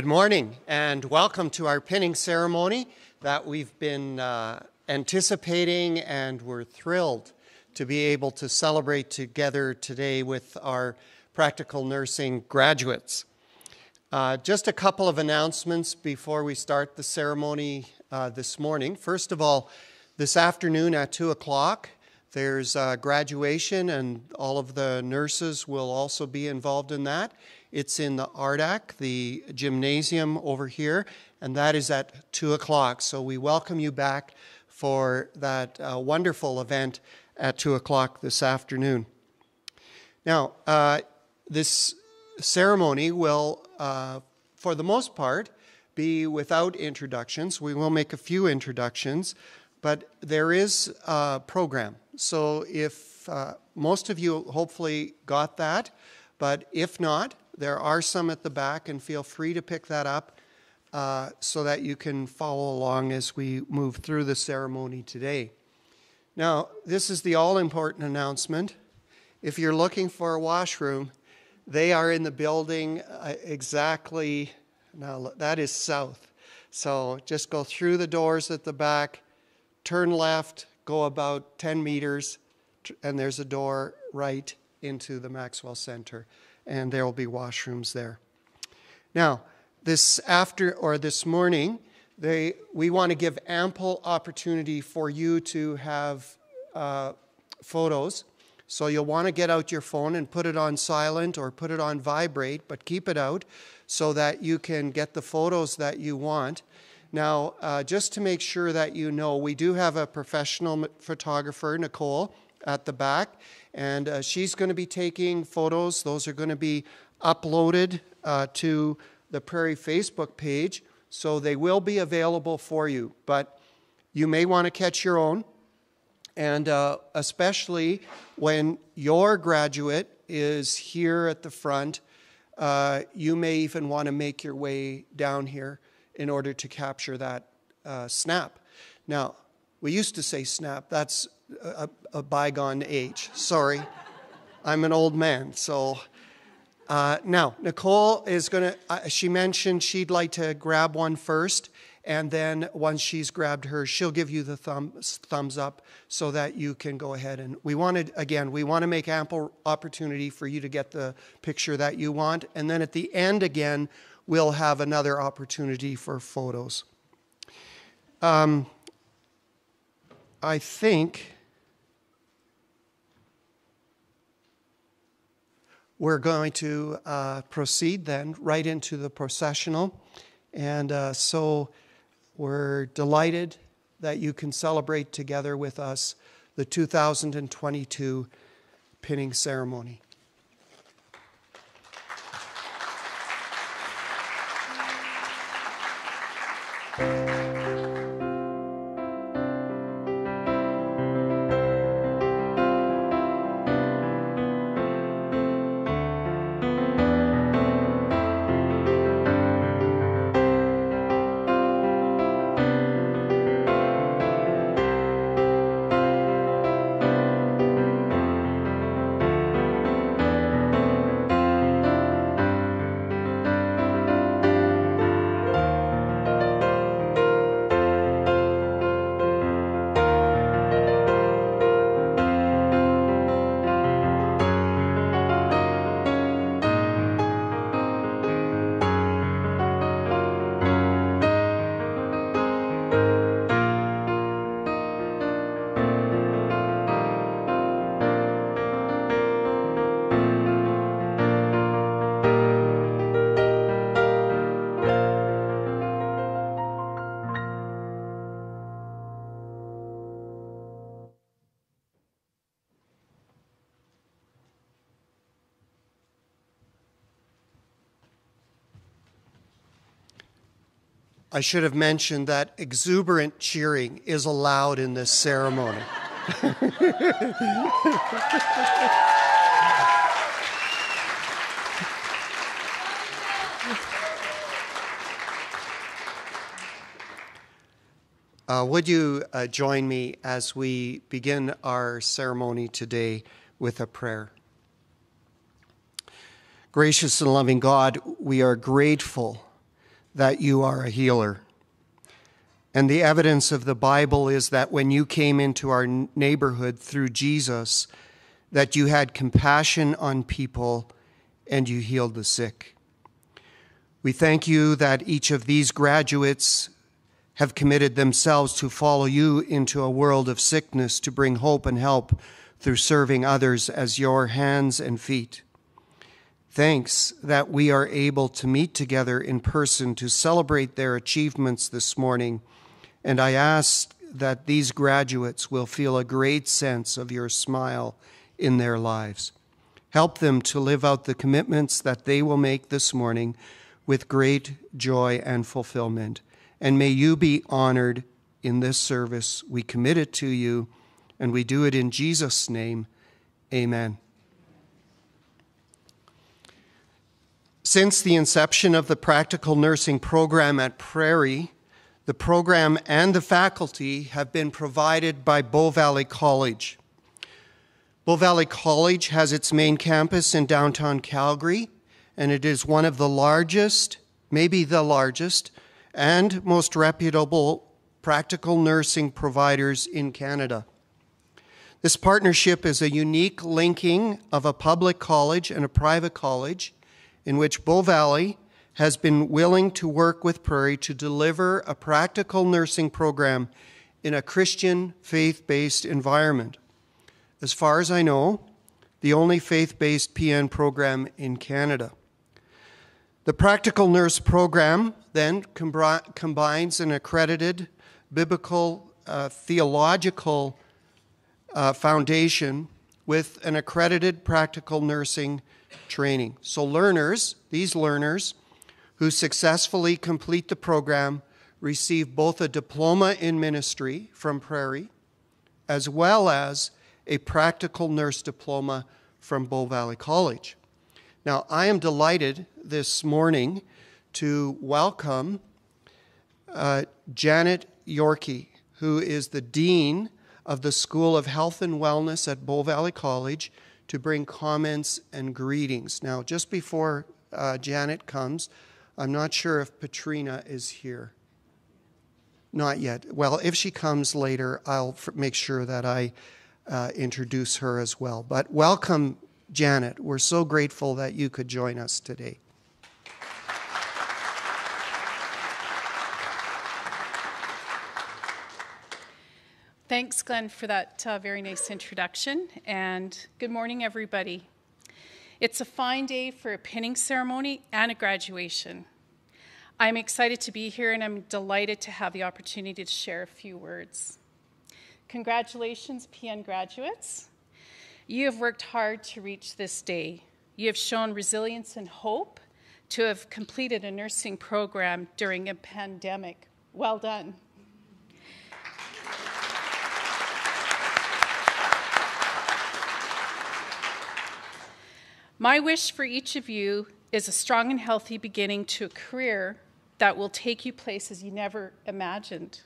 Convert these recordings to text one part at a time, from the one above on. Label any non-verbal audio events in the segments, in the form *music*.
Good morning and welcome to our pinning ceremony that we've been uh, anticipating and we're thrilled to be able to celebrate together today with our practical nursing graduates. Uh, just a couple of announcements before we start the ceremony uh, this morning. First of all, this afternoon at 2 o'clock, there's uh, graduation, and all of the nurses will also be involved in that. It's in the ARDAC, the gymnasium over here, and that is at 2 o'clock. So we welcome you back for that uh, wonderful event at 2 o'clock this afternoon. Now, uh, this ceremony will, uh, for the most part, be without introductions. We will make a few introductions, but there is a program. So if uh, most of you hopefully got that, but if not, there are some at the back, and feel free to pick that up uh, so that you can follow along as we move through the ceremony today. Now, this is the all important announcement. If you're looking for a washroom, they are in the building uh, exactly, now that is south. So just go through the doors at the back, turn left, go about 10 meters, and there's a door right into the Maxwell Center and there will be washrooms there. Now, this after or this morning, they, we want to give ample opportunity for you to have uh, photos. So you'll want to get out your phone and put it on silent or put it on vibrate, but keep it out so that you can get the photos that you want. Now, uh, just to make sure that you know, we do have a professional photographer, Nicole, at the back, and uh, she's going to be taking photos. Those are going to be uploaded uh, to the Prairie Facebook page, so they will be available for you. But you may want to catch your own, and uh, especially when your graduate is here at the front, uh, you may even want to make your way down here in order to capture that uh, snap. Now, we used to say snap. That's a, a bygone age. Sorry, I'm an old man. So uh, now, Nicole is going to, uh, she mentioned she'd like to grab one first. And then once she's grabbed her, she'll give you the thumbs, thumbs up so that you can go ahead. And we wanted, again, we want to make ample opportunity for you to get the picture that you want. And then at the end, again, we'll have another opportunity for photos. Um, I think We're going to uh, proceed then right into the processional. And uh, so we're delighted that you can celebrate together with us the 2022 pinning ceremony. I should have mentioned that exuberant cheering is allowed in this ceremony. Uh, would you uh, join me as we begin our ceremony today with a prayer? Gracious and loving God, we are grateful that you are a healer. And the evidence of the Bible is that when you came into our neighborhood through Jesus, that you had compassion on people and you healed the sick. We thank you that each of these graduates have committed themselves to follow you into a world of sickness to bring hope and help through serving others as your hands and feet. Thanks that we are able to meet together in person to celebrate their achievements this morning and I ask that these graduates will feel a great sense of your smile in their lives. Help them to live out the commitments that they will make this morning with great joy and fulfillment. And may you be honored in this service. We commit it to you, and we do it in Jesus' name. Amen. Since the inception of the practical nursing program at Prairie, the program and the faculty have been provided by Bow Valley College. Bow Valley College has its main campus in downtown Calgary, and it is one of the largest, maybe the largest, and most reputable practical nursing providers in Canada. This partnership is a unique linking of a public college and a private college in which Bow Valley has been willing to work with Prairie to deliver a practical nursing program in a Christian faith based environment. As far as I know, the only faith based PN program in Canada. The Practical Nurse program then combines an accredited biblical uh, theological uh, foundation with an accredited practical nursing training. So, learners, these learners, who successfully complete the program receive both a diploma in ministry from Prairie as well as a practical nurse diploma from Bow Valley College. Now, I am delighted this morning to welcome uh, Janet Yorkie, who is the Dean of the School of Health and Wellness at Bow Valley College, to bring comments and greetings. Now, just before uh, Janet comes, I'm not sure if Patrina is here. Not yet. Well, if she comes later, I'll f- make sure that I uh, introduce her as well. But welcome, Janet. We're so grateful that you could join us today. Thanks, Glenn, for that uh, very nice introduction. And good morning, everybody. It's a fine day for a pinning ceremony and a graduation. I'm excited to be here and I'm delighted to have the opportunity to share a few words. Congratulations, PN graduates. You have worked hard to reach this day. You have shown resilience and hope to have completed a nursing program during a pandemic. Well done. My wish for each of you is a strong and healthy beginning to a career that will take you places you never imagined.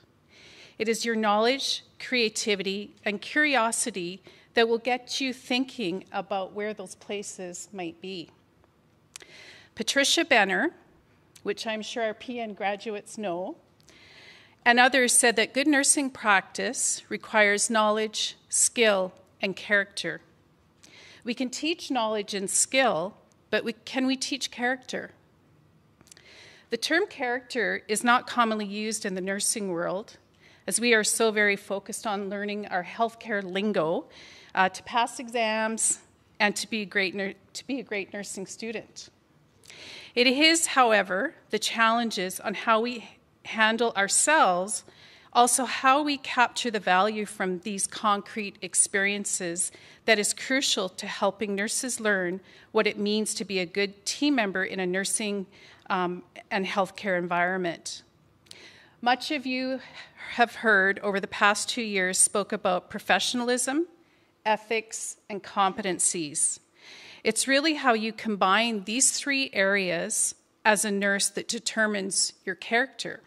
It is your knowledge, creativity, and curiosity that will get you thinking about where those places might be. Patricia Benner, which I'm sure our PN graduates know, and others said that good nursing practice requires knowledge, skill, and character. We can teach knowledge and skill, but we, can we teach character? The term character is not commonly used in the nursing world, as we are so very focused on learning our healthcare lingo uh, to pass exams and to be, a great to be a great nursing student. It is, however, the challenges on how we handle ourselves, also how we capture the value from these concrete experiences that is crucial to helping nurses learn what it means to be a good team member in a nursing um, and healthcare environment. Much of you have heard over the past two years spoke about professionalism, ethics, and competencies. It's really how you combine these three areas as a nurse that determines your character.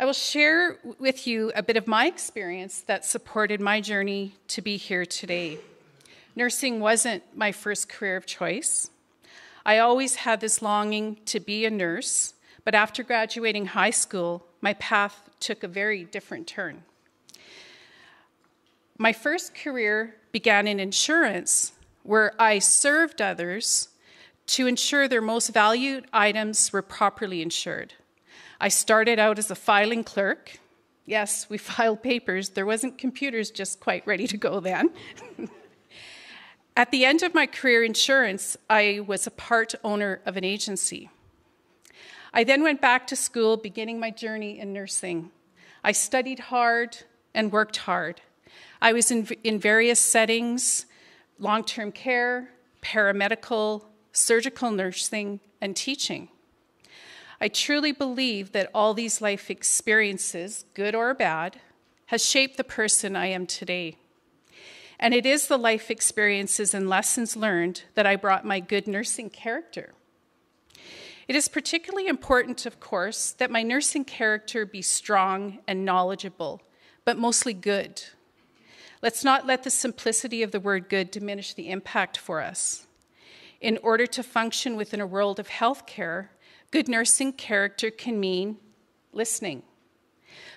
I will share with you a bit of my experience that supported my journey to be here today. Nursing wasn't my first career of choice. I always had this longing to be a nurse, But after graduating high school, my path took a very different turn. My first career began in insurance, where I served others to ensure their most valued items were properly insured. I started out as a filing clerk. Yes, we *laughs* filed papers. There wasn't computers just quite ready to go then. *laughs* At the end of my career insurance, I was a part owner of an agency. I then went back to school, beginning my journey in nursing. I studied hard and worked hard. I was in, in various settings long term care, paramedical, surgical nursing, and teaching. I truly believe that all these life experiences, good or bad, has shaped the person I am today. And it is the life experiences and lessons learned that I brought my good nursing character. It is particularly important, of course, that my nursing character be strong and knowledgeable, but mostly good. Let's not let the simplicity of the word good diminish the impact for us. In order to function within a world of healthcare, good nursing character can mean listening.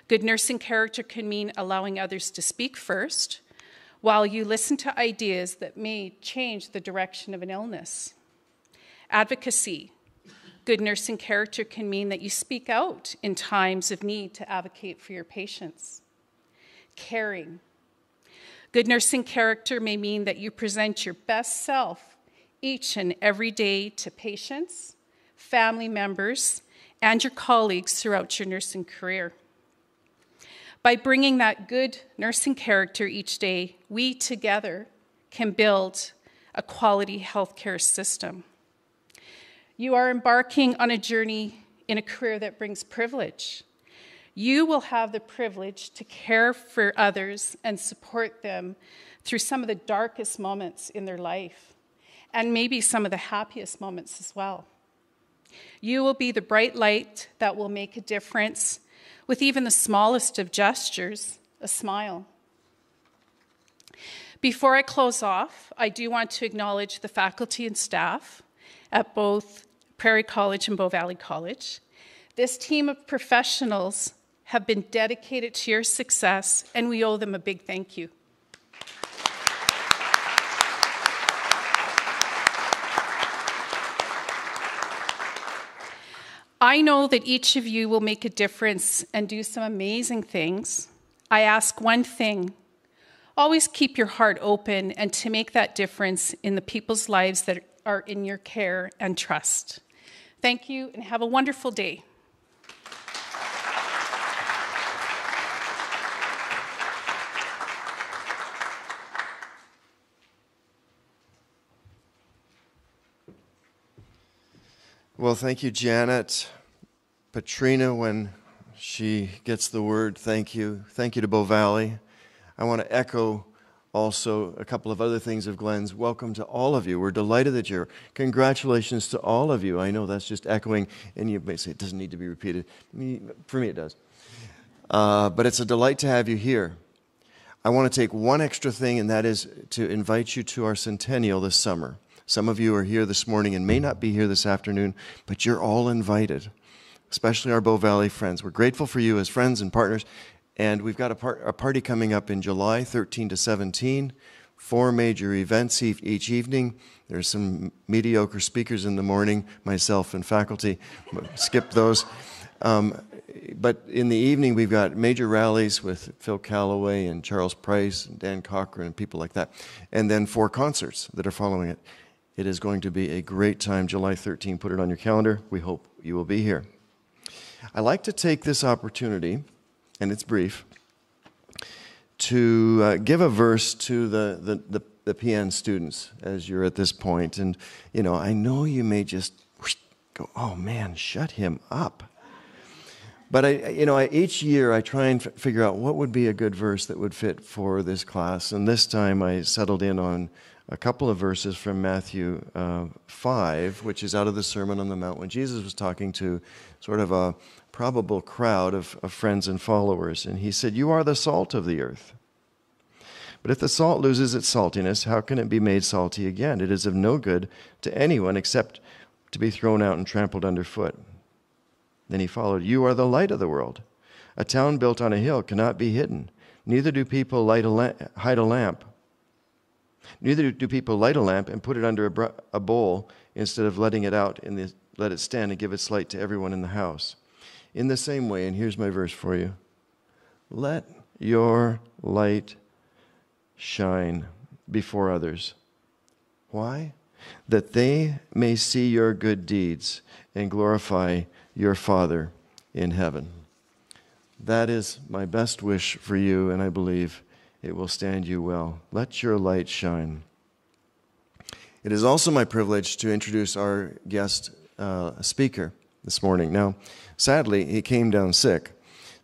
Good nursing character can mean allowing others to speak first while you listen to ideas that may change the direction of an illness. Advocacy. Good nursing character can mean that you speak out in times of need to advocate for your patients. Caring. Good nursing character may mean that you present your best self each and every day to patients, family members, and your colleagues throughout your nursing career. By bringing that good nursing character each day, we together can build a quality healthcare system. You are embarking on a journey in a career that brings privilege you will have the privilege to care for others and support them through some of the darkest moments in their life, and maybe some of the happiest moments as well. You will be the bright light that will make a difference with even the smallest of gestures, a smile. Before I close off, I do want to acknowledge the faculty and staff at both Prairie College and Bow Valley College. This team of professionals have been dedicated to your success, and we owe them a big thank you. I know that each of you will make a difference and do some amazing things. I ask one thing always keep your heart open and to make that difference in the people's lives that are in your care and trust. Thank you and have a wonderful day. Well, thank you, Janet. Patrina, when she gets the word, thank you. Thank you to Bow Valley. I want to echo also a couple of other things of Glenn's. Welcome to all of you. We're delighted that you're. Congratulations to all of you. I know that's just echoing, and you may say it doesn't need to be repeated. For me, it does. Uh, but it's a delight to have you here. I want to take one extra thing, and that is to invite you to our centennial this summer. Some of you are here this morning and may not be here this afternoon, but you're all invited, especially our Bow Valley friends. We're grateful for you as friends and partners. And we've got a, par- a party coming up in July 13 to 17, four major events each evening. There's some mediocre speakers in the morning, myself and faculty. Skip those. Um, but in the evening, we've got major rallies with Phil Callaway and Charles Price and Dan Cochran and people like that. And then four concerts that are following it. It is going to be a great time, July 13. Put it on your calendar. We hope you will be here. I like to take this opportunity, and it's brief, to uh, give a verse to the, the, the, the PN students as you're at this point. And, you know, I know you may just go, oh man, shut him up. But I, you know, I, each year I try and figure out what would be a good verse that would fit for this class. And this time I settled in on a couple of verses from Matthew uh, 5, which is out of the Sermon on the Mount, when Jesus was talking to sort of a probable crowd of, of friends and followers. And he said, You are the salt of the earth. But if the salt loses its saltiness, how can it be made salty again? It is of no good to anyone except to be thrown out and trampled underfoot. Then he followed, You are the light of the world. A town built on a hill cannot be hidden. Neither do people light a la- hide a lamp. Neither do people light a lamp and put it under a, br- a bowl instead of letting it out and the, let it stand and give its light to everyone in the house. In the same way, and here's my verse for you let your light shine before others. Why? That they may see your good deeds and glorify your Father in heaven. That is my best wish for you, and I believe it will stand you well. Let your light shine. It is also my privilege to introduce our guest uh, speaker this morning. Now, sadly, he came down sick.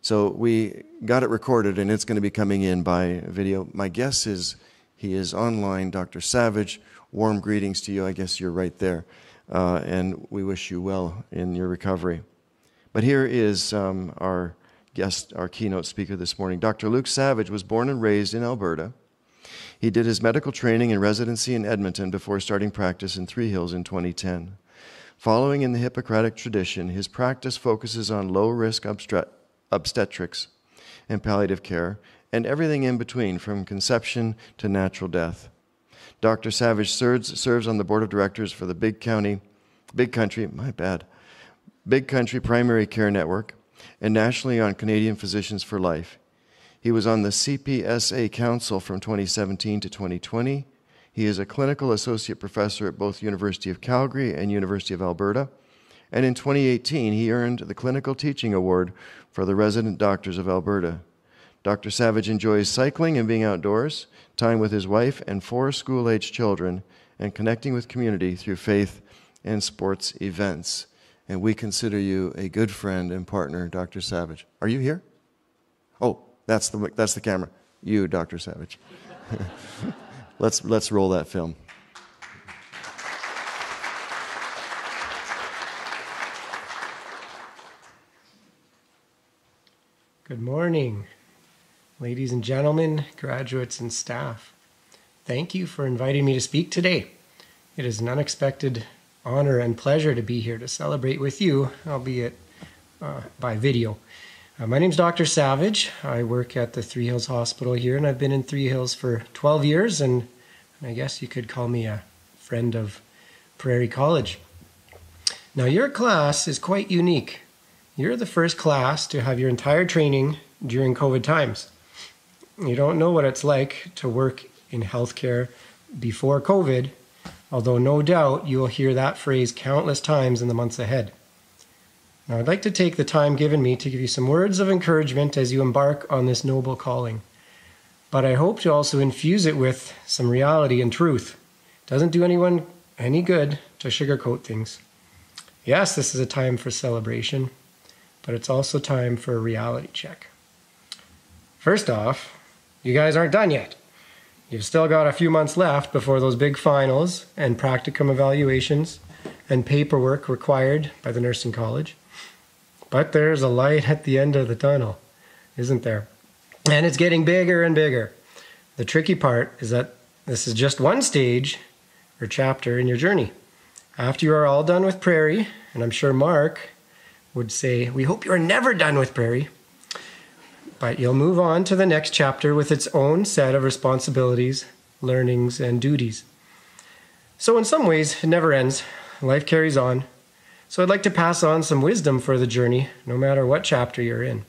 So we got it recorded and it's going to be coming in by video. My guess is he is online. Dr. Savage, warm greetings to you. I guess you're right there. Uh, and we wish you well in your recovery. But here is um, our guest, our keynote speaker this morning. Dr. Luke Savage was born and raised in Alberta. He did his medical training and residency in Edmonton before starting practice in Three Hills in 2010. Following in the Hippocratic tradition, his practice focuses on low risk obstetrics and palliative care and everything in between from conception to natural death. Dr. Savage serves, serves on the board of directors for the Big County, Big Country, my bad, Big Country Primary Care Network, and nationally on Canadian Physicians for Life. He was on the CPSA Council from 2017 to 2020. He is a clinical associate professor at both University of Calgary and University of Alberta. And in 2018, he earned the Clinical Teaching Award for the Resident Doctors of Alberta. Dr. Savage enjoys cycling and being outdoors, time with his wife and four school aged children, and connecting with community through faith and sports events and we consider you a good friend and partner, Dr. Savage. Are you here? Oh, that's the, that's the camera. You, Dr. Savage. *laughs* let's, let's roll that film. Good morning, ladies and gentlemen, graduates and staff. Thank you for inviting me to speak today. It is an unexpected honor and pleasure to be here to celebrate with you, albeit uh, by video. Uh, my name is Dr. Savage. I work at the Three Hills Hospital here, and I've been in Three Hills for 12 years, and, and I guess you could call me a friend of Prairie College. Now, your class is quite unique. You're the first class to have your entire training during COVID times. You don't know what it's like to work in healthcare before COVID although no doubt you will hear that phrase countless times in the months ahead. Now, I'd like to take the time given me to give you some words of encouragement as you embark on this noble calling. But I hope to also infuse it with some reality and truth. It doesn't do anyone any good to sugarcoat things. Yes, this is a time for celebration, but it's also time for a reality check. First off, you guys aren't done yet. You've still got a few months left before those big finals and practicum evaluations and paperwork required by the nursing college. But there's a light at the end of the tunnel, isn't there? And it's getting bigger and bigger. The tricky part is that this is just one stage or chapter in your journey. After you are all done with Prairie, and I'm sure Mark would say, We hope you are never done with Prairie. But you'll move on to the next chapter with its own set of responsibilities, learnings, and duties. So, in some ways, it never ends. Life carries on. So, I'd like to pass on some wisdom for the journey, no matter what chapter you're in.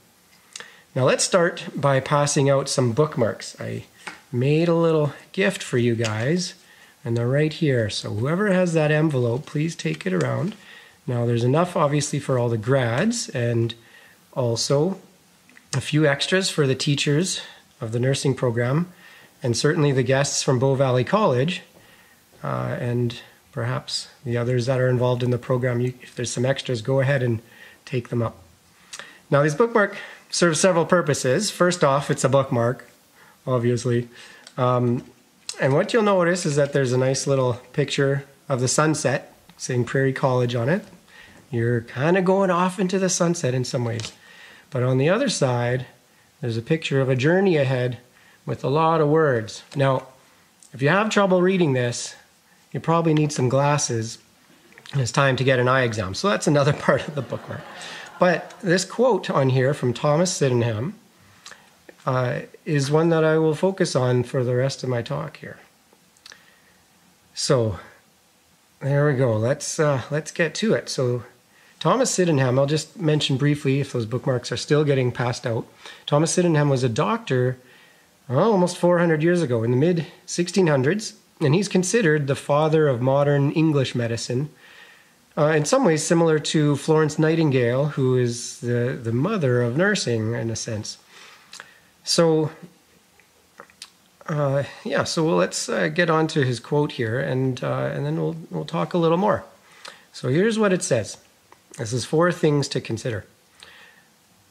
Now, let's start by passing out some bookmarks. I made a little gift for you guys, and they're right here. So, whoever has that envelope, please take it around. Now, there's enough, obviously, for all the grads, and also a few extras for the teachers of the nursing program, and certainly the guests from Bow Valley College, uh, and perhaps the others that are involved in the program. You, if there's some extras, go ahead and take them up. Now, this bookmark serves several purposes. First off, it's a bookmark, obviously. Um, and what you'll notice is that there's a nice little picture of the sunset saying Prairie College on it. You're kind of going off into the sunset in some ways. But on the other side, there's a picture of a journey ahead with a lot of words. Now, if you have trouble reading this, you probably need some glasses, and it's time to get an eye exam. So that's another *laughs* part of the bookmark. But this quote on here from Thomas Sydenham uh, is one that I will focus on for the rest of my talk here. So there we go. Let's uh, let's get to it. So Thomas Sydenham, I'll just mention briefly if those bookmarks are still getting passed out. Thomas Sydenham was a doctor well, almost 400 years ago in the mid 1600s, and he's considered the father of modern English medicine. Uh, in some ways, similar to Florence Nightingale, who is the, the mother of nursing in a sense. So, uh, yeah, so let's uh, get on to his quote here, and, uh, and then we'll, we'll talk a little more. So, here's what it says this is four things to consider.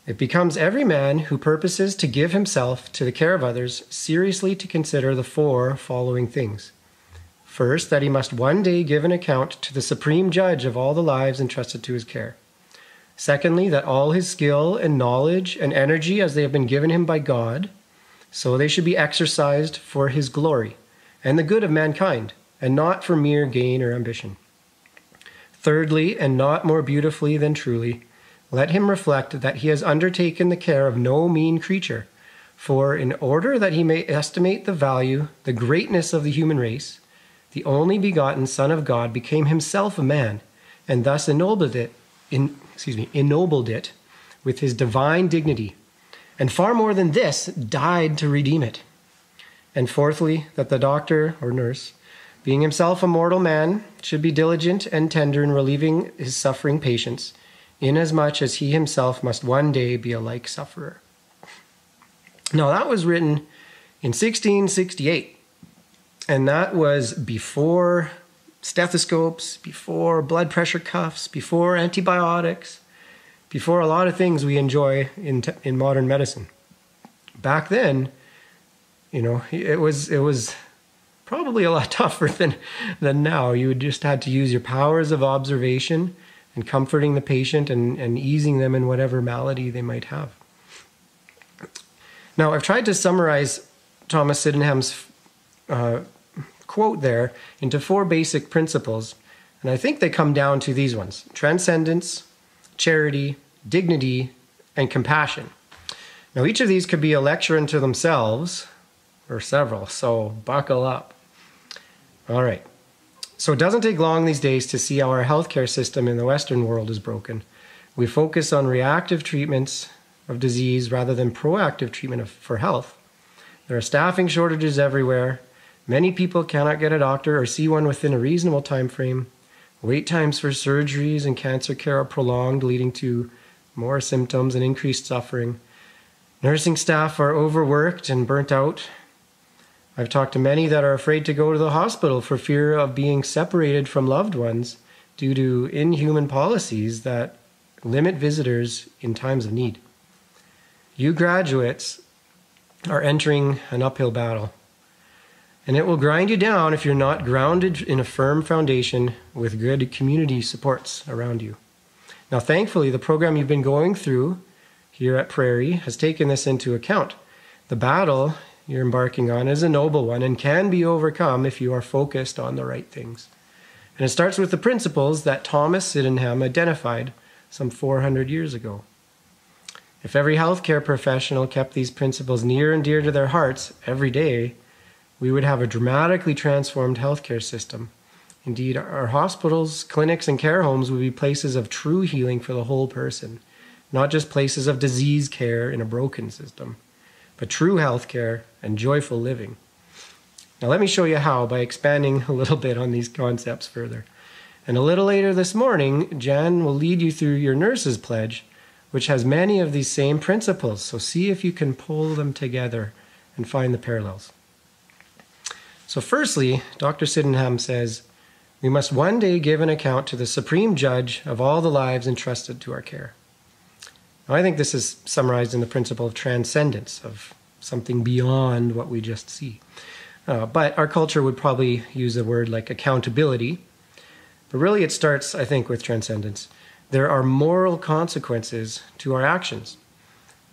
It becomes every man who purposes to give himself to the care of others seriously to consider the four following things. First, that he must one day give an account to the supreme judge of all the lives entrusted to his care. Secondly, that all his skill and knowledge and energy as they have been given him by God, so they should be exercised for his glory and the good of mankind, and not for mere gain or ambition. Thirdly, and not more beautifully than truly, let him reflect that he has undertaken the care of no mean creature. For in order that he may estimate the value, the greatness of the human race, the only begotten Son of God became himself a man, and thus ennobled it, in, excuse me, ennobled it with his divine dignity, and far more than this, died to redeem it. And fourthly, that the doctor or nurse being himself a mortal man, should be diligent and tender in relieving his suffering patients, inasmuch as he himself must one day be a like sufferer. Now, that was written in 1668, and that was before stethoscopes, before blood pressure cuffs, before antibiotics, before a lot of things we enjoy in, in modern medicine. Back then, you know, it was it was probably a lot *laughs* tougher than, than now. You would just had to use your powers of observation and comforting the patient and, and easing them in whatever malady they might have. Now, I've tried to summarize Thomas Sydenham's uh, quote there into four basic principles, and I think they come down to these ones transcendence, charity, dignity, and compassion. Now, each of these could be a lecture unto themselves, or several, so buckle up. All right. So it doesn't take long these days to see how our healthcare system in the Western world is broken. We focus on reactive treatments of disease rather than proactive treatment of, for health. There are staffing shortages everywhere. Many people cannot get a doctor or see one within a reasonable time frame. Wait times for surgeries and cancer care are prolonged, leading to more symptoms and increased suffering. Nursing staff are overworked and burnt out, I've talked to many that are afraid to go to the hospital for fear of being separated from loved ones due to inhuman policies that limit visitors in times of need. You graduates are entering an uphill battle, and it will grind you down if you're not grounded in a firm foundation with good community supports around you. Now, thankfully, the program you've been going through here at Prairie has taken this into account. The battle you're embarking on is a noble one and can be overcome if you are focused on the right things. And it starts with the principles that Thomas Sydenham identified some 400 years ago. If every healthcare professional kept these principles near and dear to their hearts every day, we would have a dramatically transformed healthcare system. Indeed, our hospitals, clinics, and care homes would be places of true healing for the whole person, not just places of disease care in a broken system but true health care and joyful living. Now, let me show you how by expanding *laughs* a little bit on these concepts further. And a little later this morning, Jan will lead you through your nurse's pledge, which has many of these same principles. So, see if you can pull them together and find the parallels. So, firstly, Dr. Sydenham says, we must one day give an account to the supreme judge of all the lives entrusted to our care. Now, I think this is summarized in the principle of transcendence, of something beyond what we just see. Uh, but our culture would probably use a word like accountability. But really, it starts, I think, with transcendence. There are moral consequences to our actions.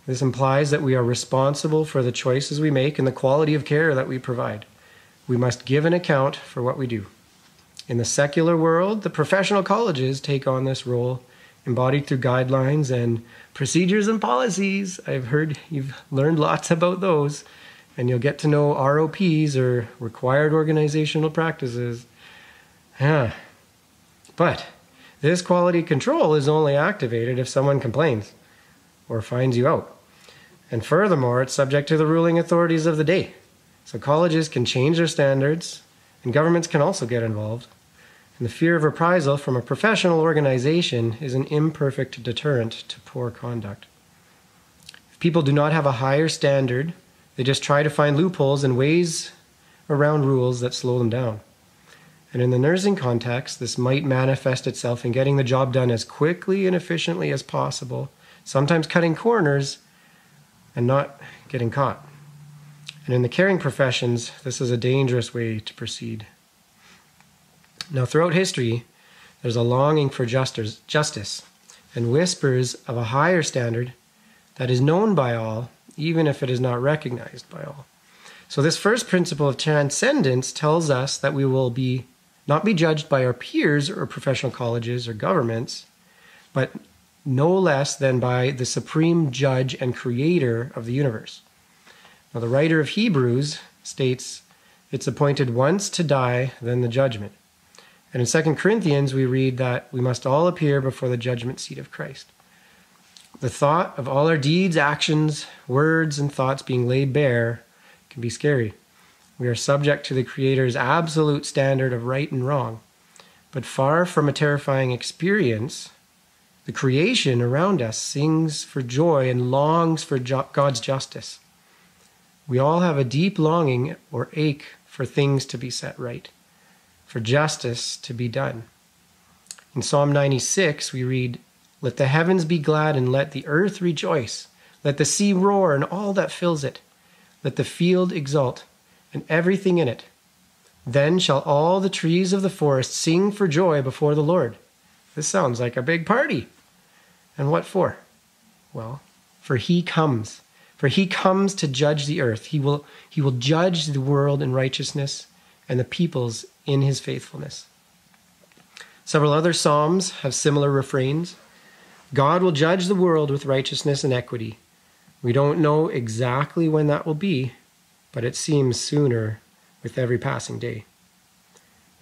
This implies that we are responsible for the choices we make and the quality of care that we provide. We must give an account for what we do. In the secular world, the professional colleges take on this role embodied through guidelines and procedures and policies. I've heard you've learned lots about those, and you'll get to know ROPs or required organizational practices. Yeah. But this quality control is only activated if someone complains or finds you out. And furthermore, it's subject to the ruling authorities of the day. So colleges can change their standards, and governments can also get involved. And the fear of reprisal from a professional organization is an imperfect deterrent to poor conduct. If people do not have a higher standard, they just try to find loopholes and ways around rules that slow them down. And in the nursing context, this might manifest itself in getting the job done as quickly and efficiently as possible, sometimes cutting corners and not getting caught. And in the caring professions, this is a dangerous way to proceed. Now, throughout history, there's a longing for justice and whispers of a higher standard that is known by all, even if it is not recognized by all. So, this first principle of transcendence tells us that we will be not be judged by our peers or professional colleges or governments, but no less than by the supreme judge and creator of the universe. Now, the writer of Hebrews states, It's appointed once to die, then the judgment. And in 2 Corinthians, we read that we must all appear before the judgment seat of Christ. The thought of all our deeds, actions, words, and thoughts being laid bare can be scary. We are subject to the Creator's absolute standard of right and wrong. But far from a terrifying experience, the creation around us sings for joy and longs for God's justice. We all have a deep longing or ache for things to be set right, for justice to be done. In Psalm 96, we read, Let the heavens be glad and let the earth rejoice. Let the sea roar and all that fills it. Let the field exult and everything in it. Then shall all the trees of the forest sing for joy before the Lord. This sounds like a big party. And what for? Well, for he comes. For he comes to judge the earth. He will, he will judge the world in righteousness and the peoples in his faithfulness. Several other Psalms have similar refrains. God will judge the world with righteousness and equity. We don't know exactly when that will be, but it seems sooner with every passing day.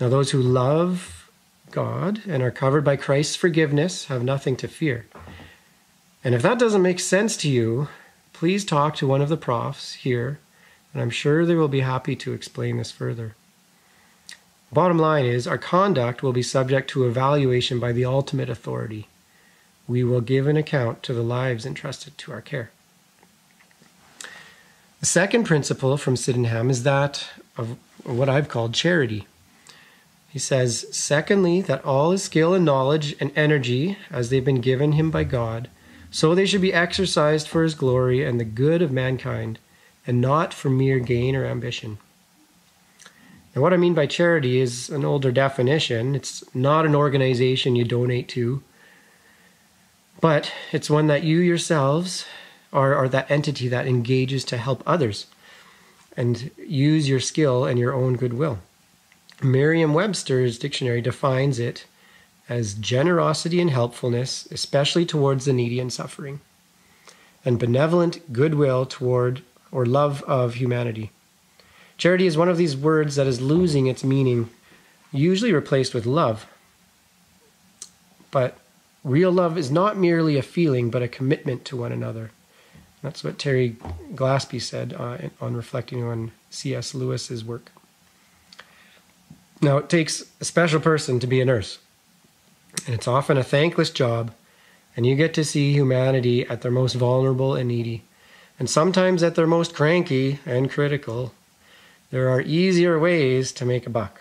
Now, those who love God and are covered by Christ's forgiveness have nothing to fear. And if that doesn't make sense to you, please talk to one of the profs here, and I'm sure they will be happy to explain this further. Bottom line is, our conduct will be subject to evaluation by the ultimate authority. We will give an account to the lives entrusted to our care. The second principle from Sydenham is that of what I've called charity. He says, secondly, that all his skill and knowledge and energy, as they've been given him by God, so they should be exercised for his glory and the good of mankind, and not for mere gain or ambition. Now, what I mean by charity is an older definition. It's not an organization you donate to, but it's one that you yourselves are, are that entity that engages to help others and use your skill and your own goodwill. Merriam Webster's dictionary defines it as generosity and helpfulness, especially towards the needy and suffering, and benevolent goodwill toward or love of humanity. Charity is one of these words that is losing its meaning, usually replaced with love. But real love is not merely a feeling, but a commitment to one another. That's what Terry Glaspey said uh, on reflecting on C.S. Lewis's work. Now, it takes a special person to be a nurse, and it's often a thankless job, and you get to see humanity at their most vulnerable and needy, and sometimes at their most cranky and critical. There are easier ways to make a buck,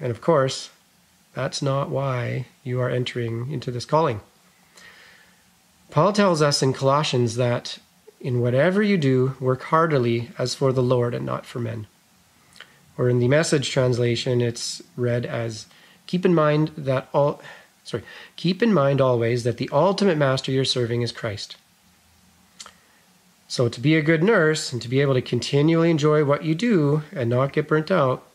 and of course, that's not why you are entering into this calling. Paul tells us in Colossians that in whatever you do, work heartily as for the Lord and not for men. Or in the message translation, it's read as keep in mind that all sorry, keep in mind always that the ultimate master you're serving is Christ. So to be a good nurse and to be able to continually enjoy what you do and not get burnt out,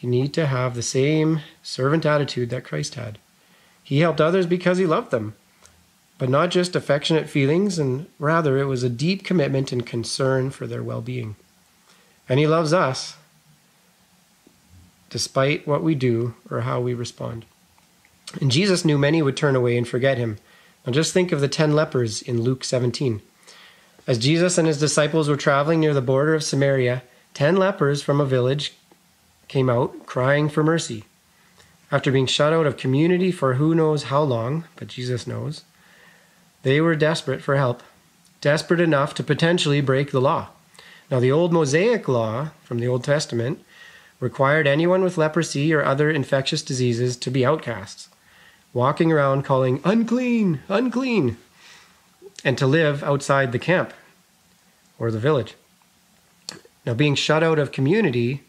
you need to have the same servant attitude that Christ had. He helped others because he loved them. but not just affectionate feelings, and rather it was a deep commitment and concern for their well being. And He loves us despite what we do or how we respond. And Jesus knew many would turn away and forget Him. Now just think of the ten lepers in Luke 17. As Jesus and his disciples were traveling near the border of Samaria, ten lepers from a village came out crying for mercy. After being shut out of community for who knows how long, but Jesus knows, they were desperate for help, desperate enough to potentially break the law. Now, the old Mosaic law from the Old Testament required anyone with leprosy or other infectious diseases to be outcasts, walking around calling, unclean, unclean, and to live outside the camp or the village. Now, being shut out of community,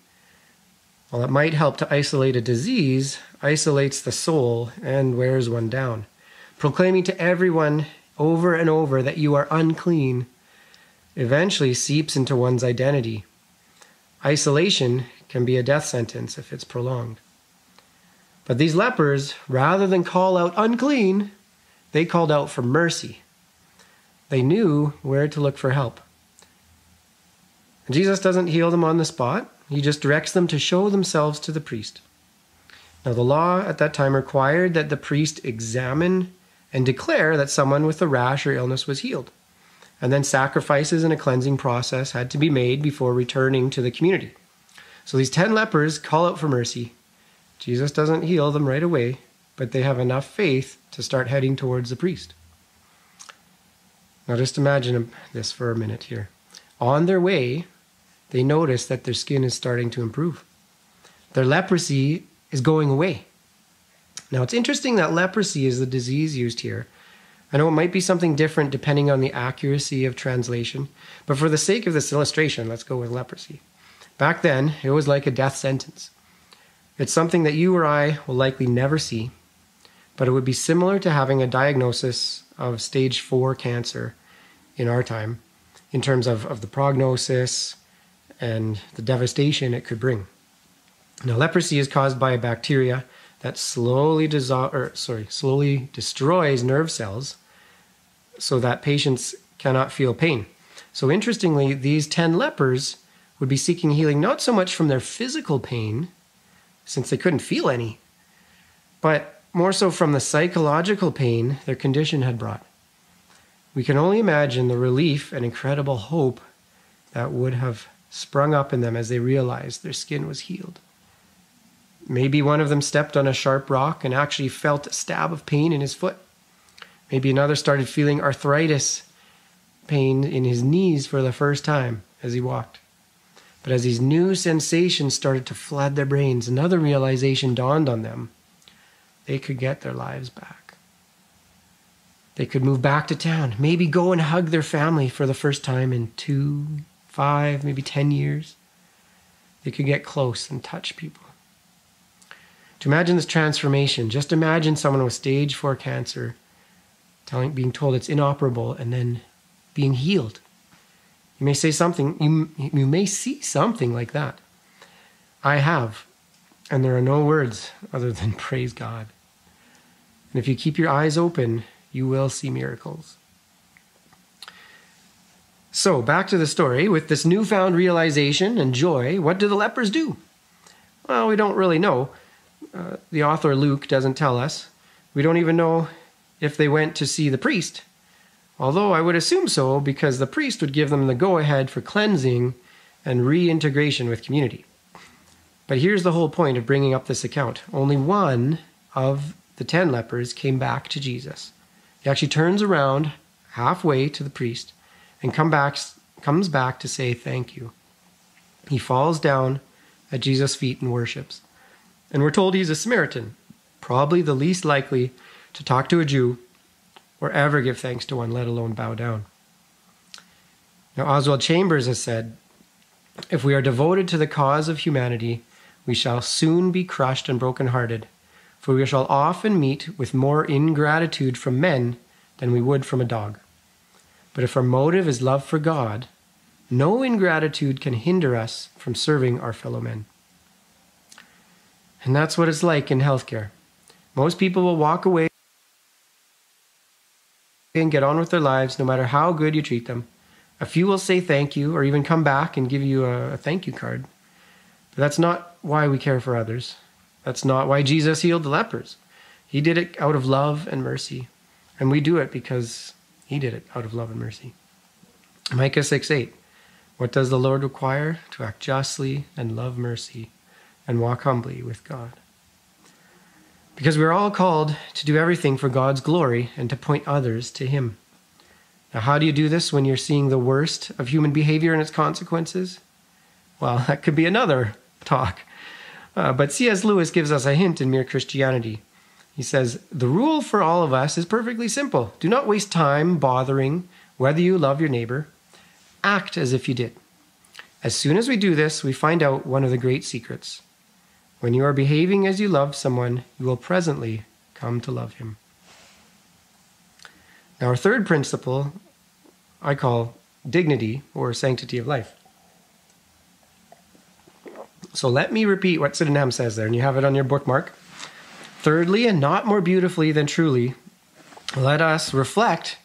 while it might help to isolate a disease, isolates the soul and wears one down. Proclaiming to everyone over and over that you are unclean eventually seeps into one's identity. Isolation can be a death sentence if it's prolonged. But these lepers, rather than call out unclean, they called out for mercy. They knew where to look for help. Jesus doesn't heal them on the spot, he just directs them to show themselves to the priest. Now, the law at that time required that the priest examine and declare that someone with a rash or illness was healed. And then sacrifices and a cleansing process had to be made before returning to the community. So these 10 lepers call out for mercy. Jesus doesn't heal them right away, but they have enough faith to start heading towards the priest. Now, just imagine this for a minute here. On their way, they notice that their skin is starting to improve. Their leprosy is going away. Now, it's interesting that leprosy is the disease used here. I know it might be something different depending on the accuracy of translation, but for the sake of this illustration, let's go with leprosy. Back then, it was like a death sentence. It's something that you or I will likely never see, but it would be similar to having a diagnosis of stage four cancer in our time in terms of, of the prognosis and the devastation it could bring. Now, leprosy is caused by a bacteria that slowly dissolve, or sorry, slowly destroys nerve cells so that patients cannot feel pain. So interestingly, these 10 lepers would be seeking healing not so much from their physical pain, since they couldn't feel any, but more so from the psychological pain their condition had brought. We can only imagine the relief and incredible hope that would have sprung up in them as they realized their skin was healed. Maybe one of them stepped on a sharp rock and actually felt a stab of pain in his foot. Maybe another started feeling arthritis pain in his knees for the first time as he walked. But as these new sensations started to flood their brains, another realization dawned on them. They could get their lives back. They could move back to town, maybe go and hug their family for the first time in two, five, maybe 10 years. They could get close and touch people. To imagine this transformation, just imagine someone with stage four cancer telling, being told it's inoperable and then being healed. You may say something, you, you may see something like that. I have, and there are no words other than *laughs* praise God. And if you keep your eyes open, you will see miracles. So, back to the story. With this newfound realization and joy, what do the lepers do? Well, we don't really know. Uh, the author Luke doesn't tell us. We don't even know if they went to see the priest. Although I would assume so because the priest would give them the go ahead for cleansing and reintegration with community. But here's the whole point of bringing up this account only one of the ten lepers came back to Jesus. He actually turns around halfway to the priest and come back, comes back to say thank you. He falls down at Jesus' feet and worships. And we're told he's a Samaritan, probably the least likely to talk to a Jew or ever give thanks to one, let alone bow down. Now, Oswald Chambers has said if we are devoted to the cause of humanity, we shall soon be crushed and broken-hearted, for we shall often meet with more ingratitude from men than we would from a dog. But if our motive is love for God, no ingratitude can hinder us from serving our fellow men. And that's what it's like in healthcare. Most people will walk away and get on with their lives no matter how good you treat them. A few will say thank you or even come back and give you a, thank you card. But that's not why we care for others. That's not why Jesus healed the lepers. He did it out of love and mercy. And we do it because he did it out of love and mercy. Micah 6 8. What does the Lord require? To act justly and love mercy and walk humbly with God. Because we're all called to do everything for God's glory and to point others to Him. Now, how do you do this when you're seeing the worst of human behavior and its consequences? Well, *laughs* that could be another talk. Uh, but C.S. Lewis gives us a hint in Mere Christianity. He says, The rule for all of us is perfectly simple. Do not waste time bothering whether you love your neighbor. Act as if you did. As soon as we do this, we find out one of the great secrets. When you are behaving as you love someone, you will presently come to love him. Now, our third principle I call dignity or sanctity of life. So let me repeat what Sydenham says there, and you have it on your bookmark. Thirdly, and not more beautifully than truly, let us reflect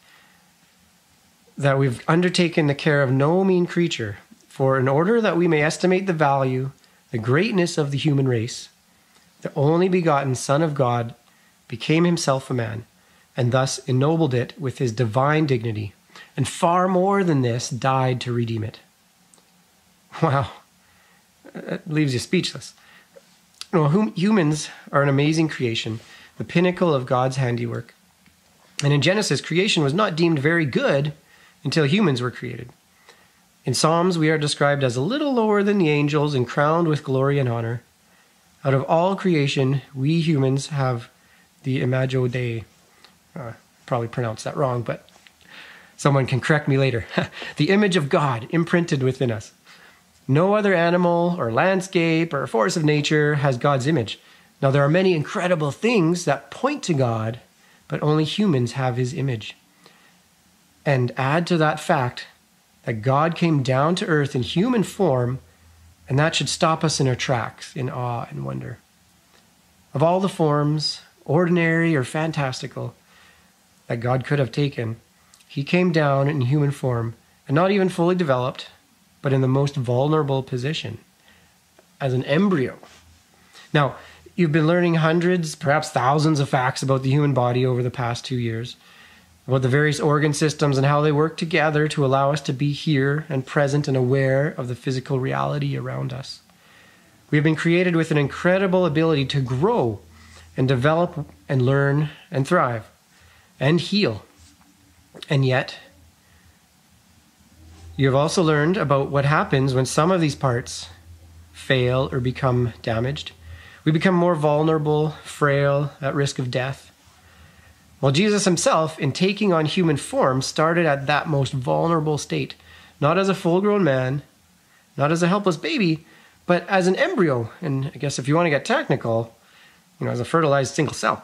that we've undertaken the care of no mean creature, for in order that we may estimate the value, the greatness of the human race, the only begotten Son of God became himself a man, and thus ennobled it with his divine dignity, and far more than this, died to redeem it. *laughs* Wow leaves you speechless. Well, know, humans are an amazing creation, the pinnacle of God's handiwork. And in Genesis, creation was not deemed very good until humans were created. In Psalms, we are described as a little lower than the angels and crowned with glory and honor. Out of all creation, we humans have the imago Dei. Uh, probably pronounced that wrong, but someone can correct me later. *laughs* the image of God imprinted within us. No other animal or landscape or force of nature has God's image. Now, there are many incredible things that point to God, but only humans have his image. And add to that fact that God came down to earth in human form, and that should stop us in our tracks in awe and wonder. Of all the forms, ordinary or fantastical, that God could have taken, he came down in human form, and not even fully developed, but in the most vulnerable position as an embryo. Now, you've been learning hundreds, perhaps thousands of facts about the human body over the past two years, about the various organ systems and how they work together to allow us to be here and present and aware of the physical reality around us. We have been created with an incredible ability to grow and develop and learn and thrive and heal. And yet, you have also learned about what happens when some of these parts fail or become damaged. We become more vulnerable, frail, at risk of death. Well, Jesus himself, in taking on human form, started at that most vulnerable state, not as a full grown man, not as a helpless baby, but as an embryo. And I guess if you want to get technical, you know, as a fertilized single cell.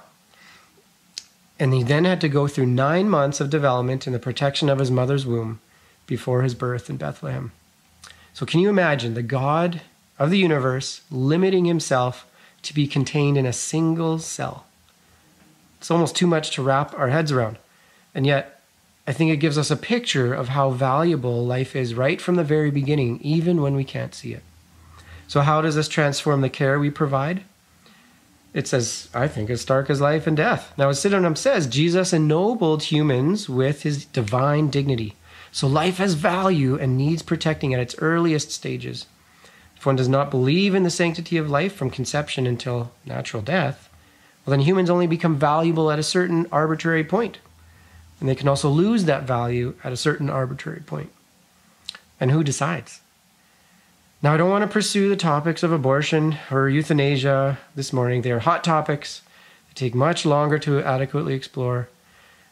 And he then had to go through nine months of development in the protection of his mother's womb before his birth in Bethlehem. So, can you imagine the God of the universe limiting himself to be contained in a single cell? It's almost too much to wrap our heads around. And yet, I think it gives us a picture of how valuable life is right from the very beginning, even when we can't see it. So, how does this transform the care we provide? It's as, I think, as stark as life and death. Now, as Sydenham says, Jesus ennobled humans with his divine dignity. So life has value and needs protecting at its earliest stages. If one does not believe in the sanctity of life from conception until natural death, well, then humans only become valuable at a certain arbitrary point. And they can also lose that value at a certain arbitrary point. And who decides? Now, I don't want to pursue the topics of abortion or euthanasia this morning. They are hot topics. They take much longer to adequately explore.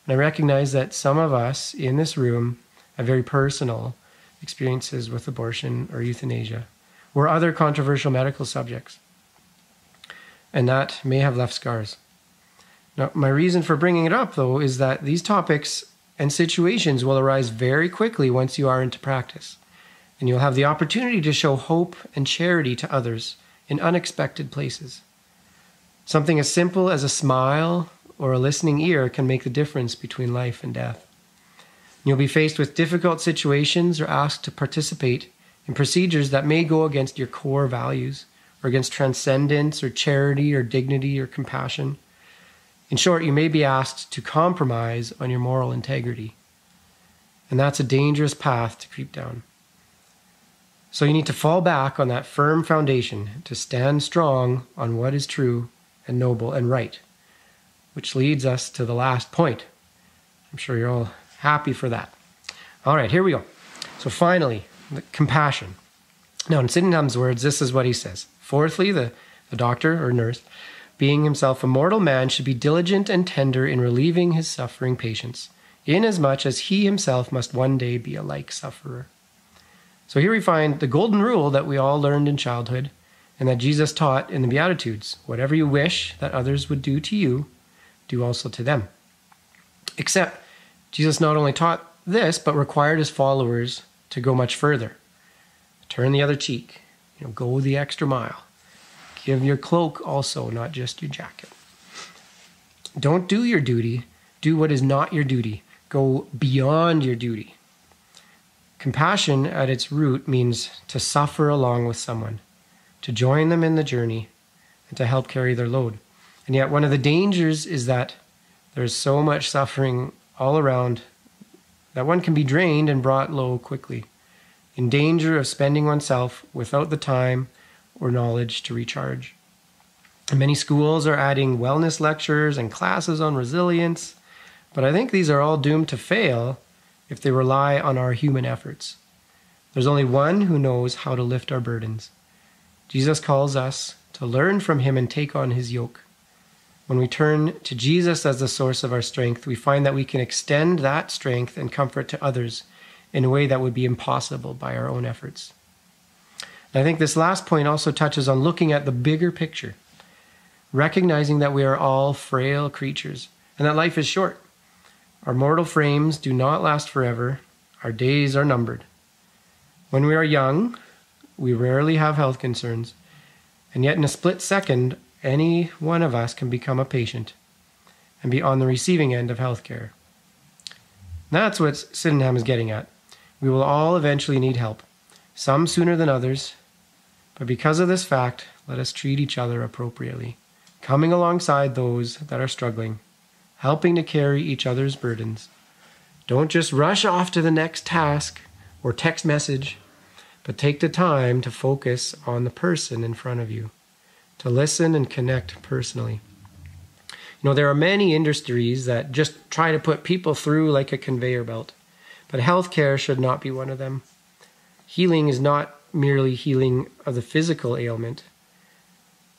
And I recognize that some of us in this room have very personal experiences with abortion or euthanasia or other controversial medical subjects. And that may have left scars. Now, my reason for bringing it up, though, is that these topics and situations will arise very quickly once you are into practice. And you'll have the opportunity to show hope and charity to others in unexpected places. Something as simple as a smile or a listening ear can make the difference between life and death. You'll be faced with difficult situations or asked to participate in procedures that may go against your core values or against transcendence or charity or dignity or compassion. In short, you may be asked to compromise on your moral integrity. And that's a dangerous path to creep down. So you need to fall back on that firm foundation to stand strong on what is true and noble and right, which leads us to the last point. I'm sure you're all happy for that. All right, here we go. So finally, compassion. Now, in Sydenham's words, this is what he says. Fourthly, the, the doctor or nurse, being himself a mortal man, should be diligent and tender in relieving his suffering patients, inasmuch as he himself must one day be a like sufferer. So here we find the golden rule that we all learned in childhood and that Jesus taught in the Beatitudes whatever you wish that others would do to you, do also to them. Except Jesus not only taught this, but required his followers to go much further. Turn the other cheek, you know, go the extra mile. Give your cloak also, not just your jacket. Don't do your duty, do what is not your duty. Go beyond your duty. Compassion at its root means to suffer along with someone, to join them in the journey, and to help carry their load. And yet, one of the dangers is that there's so much suffering all around that one can be drained and brought low quickly, in danger of spending oneself without the time or knowledge to recharge. And many schools are adding wellness lectures and classes on resilience, but I think these are all doomed to fail if they rely on our human efforts. There's only one who knows how to lift our burdens. Jesus calls us to learn from him and take on his yoke. When we turn to Jesus as the source of our strength, we find that we can extend that strength and comfort to others in a way that would be impossible by our own efforts. And I think this last point also touches on looking at the bigger picture, recognizing that we are all frail creatures and that life is short. Our mortal frames do not last forever, our days are numbered. When we are young, we rarely have health concerns, and yet in a split second, any one of us can become a patient and be on the receiving end of healthcare. That's what Sydenham is getting at. We will all eventually need help, some sooner than others, but because of this fact, let us treat each other appropriately, coming alongside those that are struggling, helping to carry each other's burdens. Don't just rush off to the next task or text message, but take the time to focus on the person in front of you to listen and connect personally. You know, there are many industries that just try to put people through like a conveyor belt, but healthcare should not be one of them. Healing is not merely healing of the physical ailment,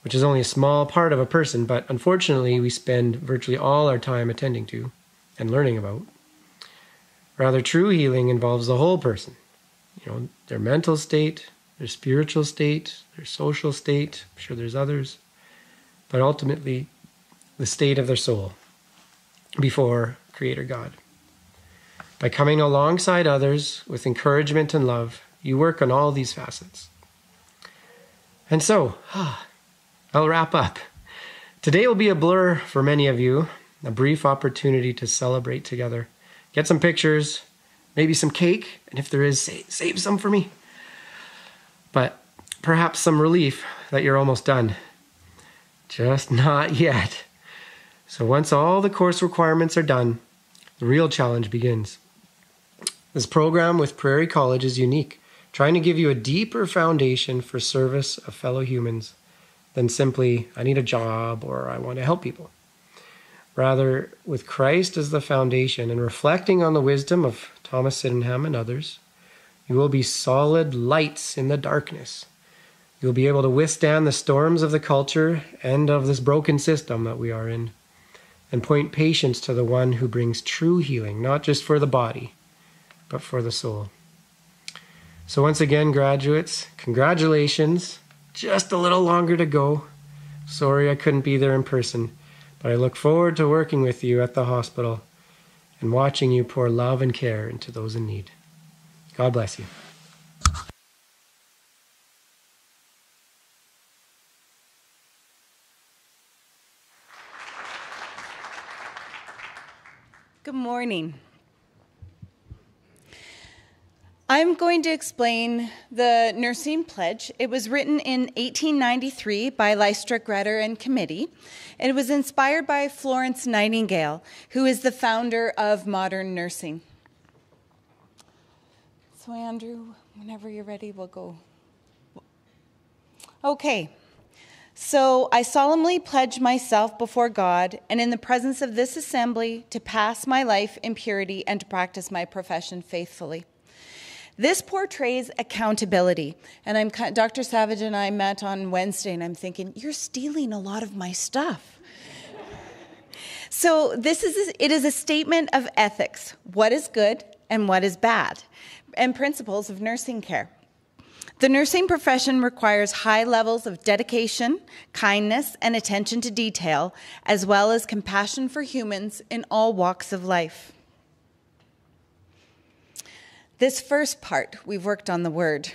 which is only a small part of a person, but unfortunately we spend virtually all our time attending to and learning about. Rather, true healing involves the whole person. You know, their mental state, their spiritual state, their social state. I'm sure there's others. But ultimately, the state of their soul before Creator God. By coming alongside others with encouragement and love, you work on all these facets. And so, *sighs* I'll wrap up. Today will be a blur for many of you, a brief opportunity to celebrate together. Get some pictures, maybe some cake, and if there is, save some for me but perhaps some relief that you're almost done. Just not yet. So once all the course requirements are done, the real challenge begins. This program with Prairie College is unique, trying to give you a deeper foundation for service of fellow humans than simply, I need a job or I want to help people. Rather, with Christ as the foundation and reflecting on the wisdom of Thomas Sydenham and others, you will be solid lights in the darkness. You'll be able to withstand the storms of the culture and of this broken system that we are in, and point patients to the one who brings true healing, not just for the body, but for the soul. So, once again, graduates, congratulations. Just a little longer to go. Sorry I couldn't be there in person, but I look forward to working with you at the hospital and watching you pour love and care into those in need. God bless you. Good morning. I'm going to explain the Nursing Pledge. It was written in 1893 by Lystra Gretter and Committee. And it was inspired by Florence Nightingale, who is the founder of modern nursing. So, Andrew, whenever you're ready, we'll go. Okay. So I solemnly pledge myself before God and in the presence of this assembly to pass my life in purity and to practice my profession faithfully. This portrays accountability. And I'm Dr. Savage and I met on Wednesday and I'm thinking, you're stealing a lot of my stuff. so this is it is a statement of ethics, what is good and what is bad, and principles of nursing care. The nursing profession requires high levels of dedication, kindness, and attention to detail, as well as compassion for humans in all walks of life. This first part, we've worked on the word.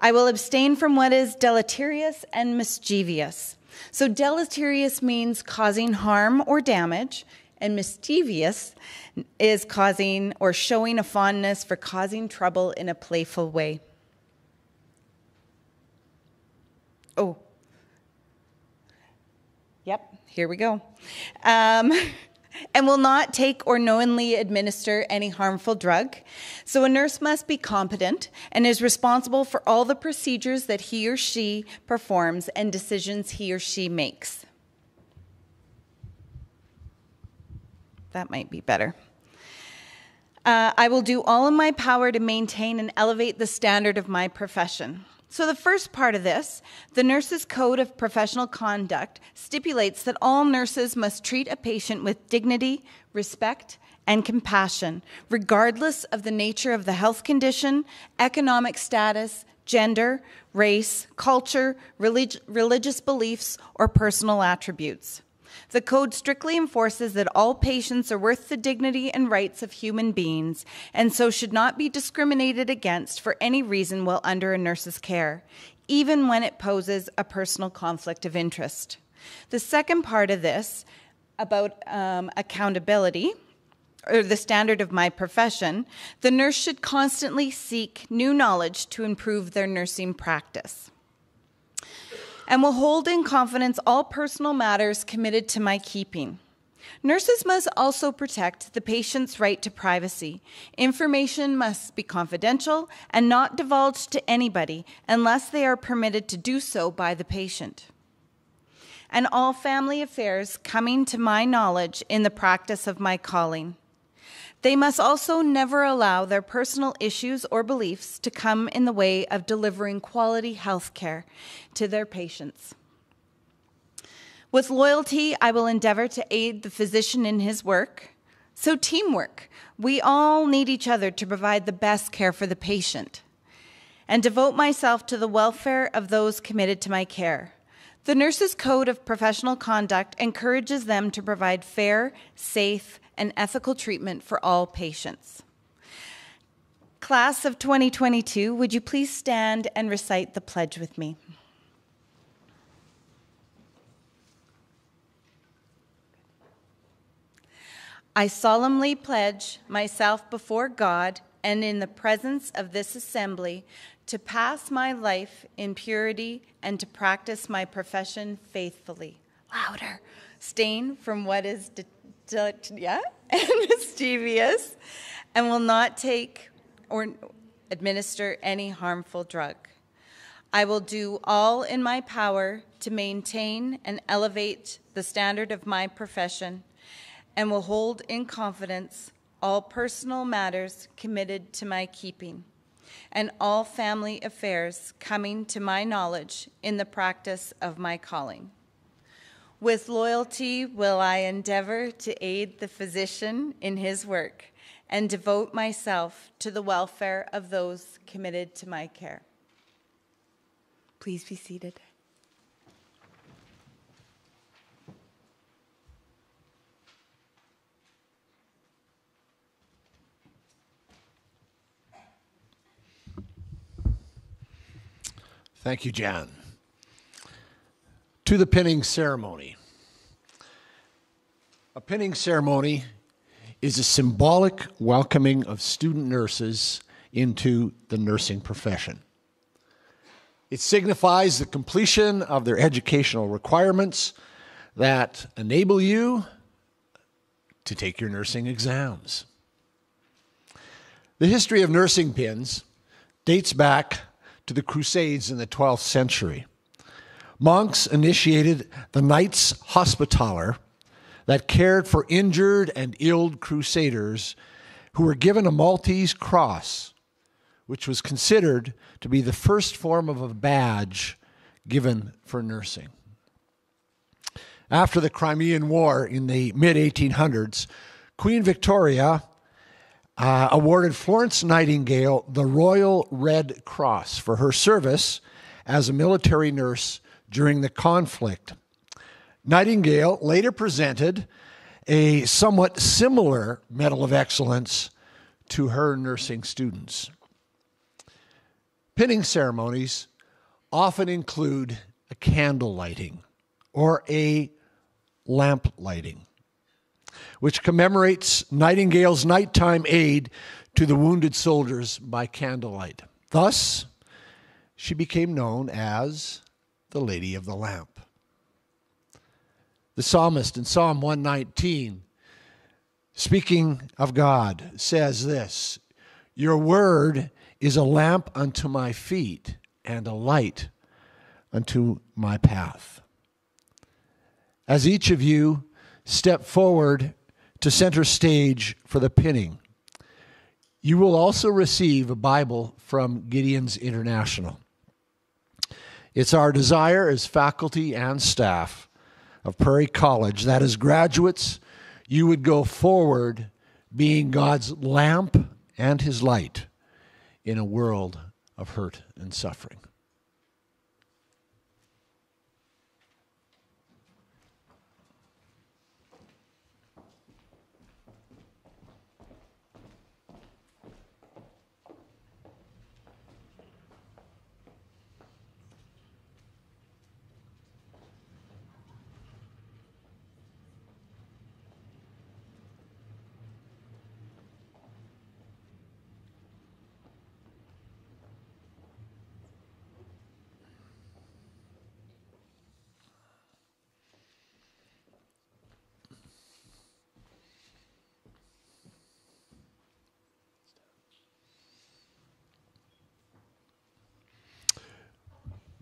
I will abstain from what is deleterious and mischievous. So, deleterious means causing harm or damage, and mischievous is causing or showing a fondness for causing trouble in a playful way. Oh. Yep, here we go. Um, *laughs* and will not take or knowingly administer any harmful drug. So a nurse must be competent and is responsible for all the procedures that he or she performs and decisions he or she makes. That might be better. Uh, I will do all in my power to maintain and elevate the standard of my profession. So, the first part of this, the Nurses' Code of Professional Conduct, stipulates that all nurses must treat a patient with dignity, respect, and compassion, regardless of the nature of the health condition, economic status, gender, race, culture, relig- religious beliefs, or personal attributes. The code strictly enforces that all patients are worth the dignity and rights of human beings, and so should not be discriminated against for any reason while under a nurse's care, even when it poses a personal conflict of interest. The second part of this, about um, accountability, or the standard of my profession, the nurse should constantly seek new knowledge to improve their nursing practice and will hold in confidence all personal matters committed to my keeping. Nurses must also protect the patient's right to privacy. Information must be confidential and not divulged to anybody unless they are permitted to do so by the patient. And all family affairs coming to my knowledge in the practice of my calling. They must also never allow their personal issues or beliefs to come in the way of delivering quality health care to their patients. With loyalty, I will endeavor to aid the physician in his work. So, teamwork. We all need each other to provide the best care for the patient. And devote myself to the welfare of those committed to my care. The Nurses' Code of Professional Conduct encourages them to provide fair, safe, and ethical treatment for all patients. Class of 2022, would you please stand and recite the pledge with me? I solemnly pledge myself before God and in the presence of this assembly to pass my life in purity and to practice my profession faithfully. Louder. Stain from what is yeah, *laughs* and mischievous, and will not take or administer any harmful drug. I will do all in my power to maintain and elevate the standard of my profession and will hold in confidence all personal matters committed to my keeping and all family affairs coming to my knowledge in the practice of my calling. With loyalty will I endeavor to aid the physician in his work and devote myself to the welfare of those committed to my care. Please be seated. Thank you, Jan to the pinning ceremony. A pinning ceremony is a symbolic welcoming of student nurses into the nursing profession. It signifies the completion of their educational requirements that enable you to take your nursing exams. The history of nursing pins dates back to the Crusades in the 12th century. Monks initiated the Knights Hospitaller that cared for injured and ill crusaders who were given a Maltese cross, which was considered to be the first form of a badge given for nursing. After the Crimean War in the mid 1800s, Queen Victoria uh, awarded Florence Nightingale the Royal Red Cross for her service as a military nurse during the conflict. Nightingale later presented a somewhat similar Medal of Excellence to her nursing students. Pinning ceremonies often include a candle lighting or a lamp lighting, which commemorates Nightingale's nighttime aid to the wounded soldiers by candlelight. Thus, she became known as the Lady of the Lamp. The psalmist in Psalm 119, speaking of God, says this Your word is a lamp unto my feet and a light unto my path. As each of you step forward to center stage for the pinning, you will also receive a Bible from Gideons International. It's our desire as faculty and staff of Prairie College that as graduates, you would go forward being God's lamp and his light in a world of hurt and suffering.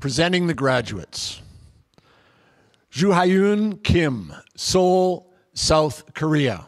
Presenting the graduates. Juhyun Kim, Seoul, South Korea.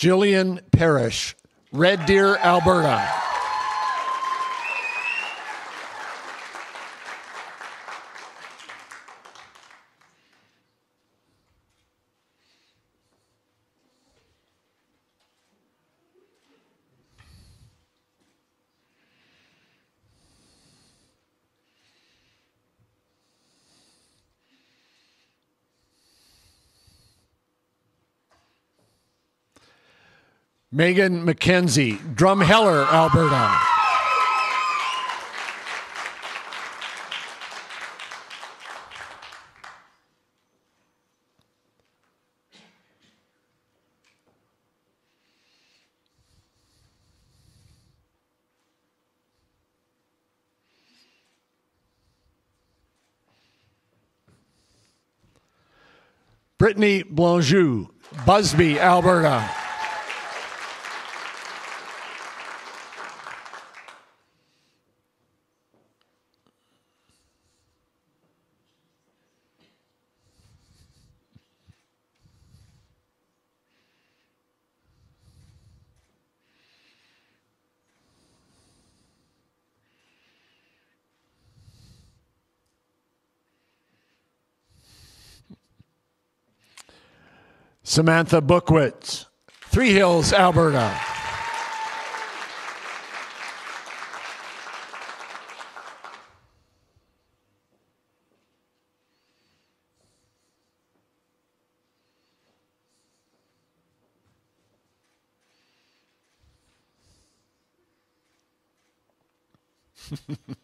Jillian Parrish, Red Deer, Alberta. Megan McKenzie, Drumheller, Alberta. Brittany Blanjou, Busby, Alberta. Samantha Bookwitz, Three Hills, Alberta. *laughs*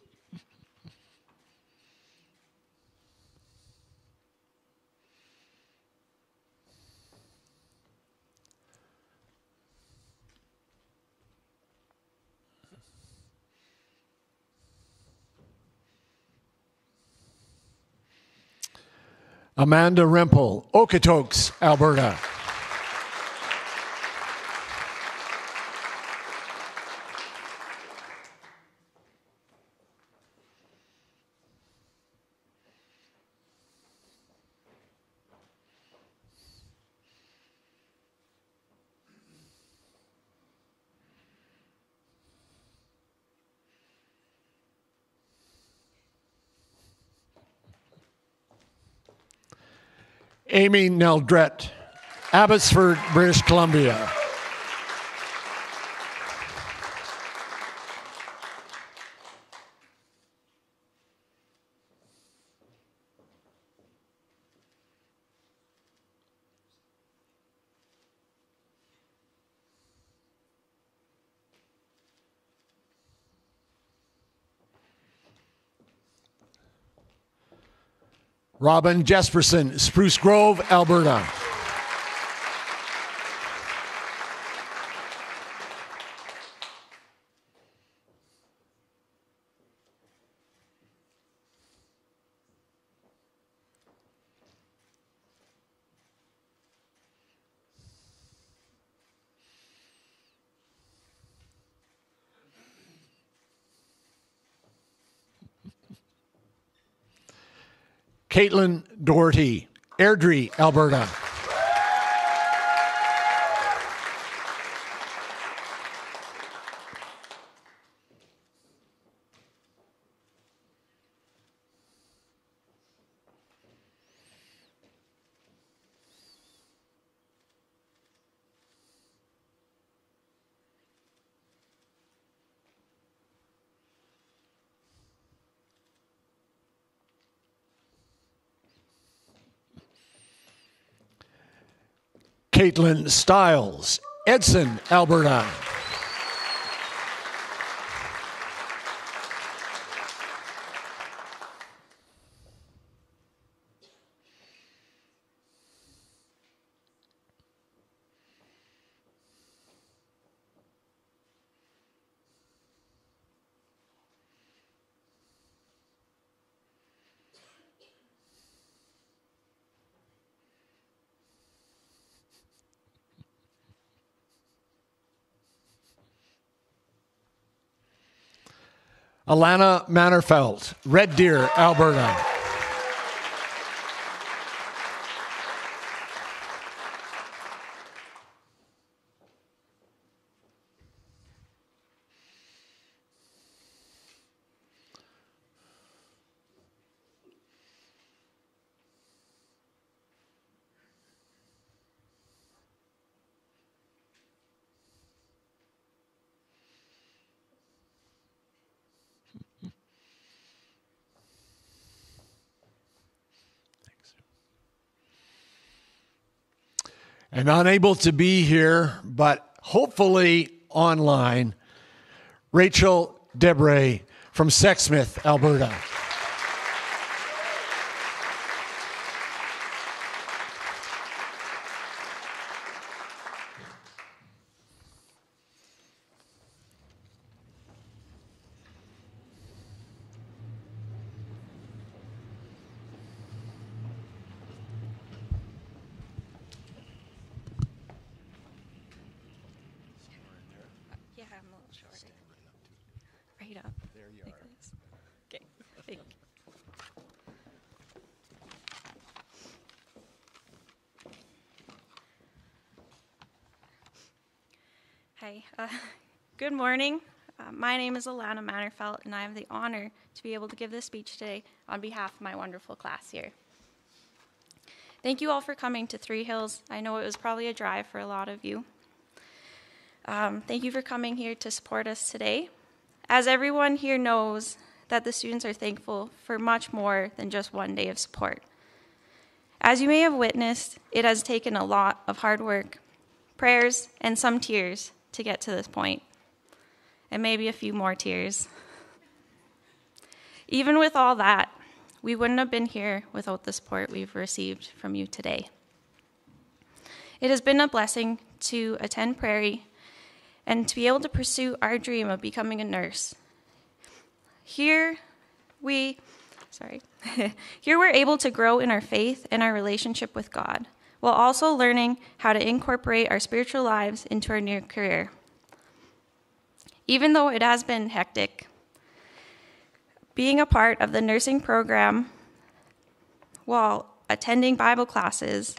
Amanda Rempel, Okotoks, Alberta. Amy Neldret, Abbotsford, British Columbia. Robin Jesperson, Spruce Grove, Alberta. Caitlin Doherty, Airdrie, Alberta. Caitlin Stiles, Edson, Alberta. Alana Mannerfeld, Red Deer, Alberta. And unable to be here, but hopefully online, Rachel Debray from Sexsmith, Alberta. Yeah, I'm a little short. Right up. There you are. Okay. Thank you. Hi. Uh, good morning. Uh, my is Alana Mannerfelt, and I have the honor to be able to give this speech today on behalf of my wonderful class here. Thank you all for coming to Three Hills. I know it was probably a drive for a lot of you. Um, thank you for coming here to support us today. As everyone here knows, that the students are thankful for much more than just one day of support. As you may have witnessed, it has taken a lot of hard work, prayers, and some tears to get to this point, and maybe a few more tears. Even with all that, we wouldn't have been here without the support we've received from you today. It has been a blessing to attend Prairie and to be able to pursue our dream of becoming a nurse. Here we sorry. *laughs* Here we're able to grow in our faith and our relationship with God, while also learning how to incorporate our spiritual lives into our new career. Even though it has been hectic, being a part of the nursing program while attending Bible classes